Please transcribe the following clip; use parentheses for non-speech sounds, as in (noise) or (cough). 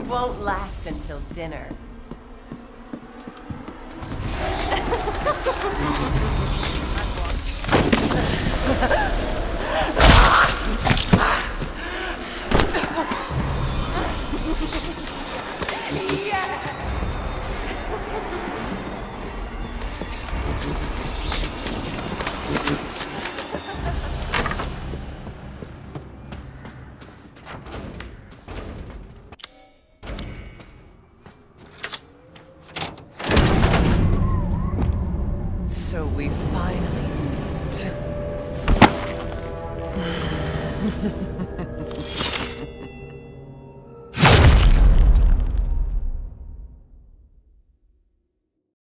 won't last until dinner. (laughs) So we finally meet. (sighs) (laughs)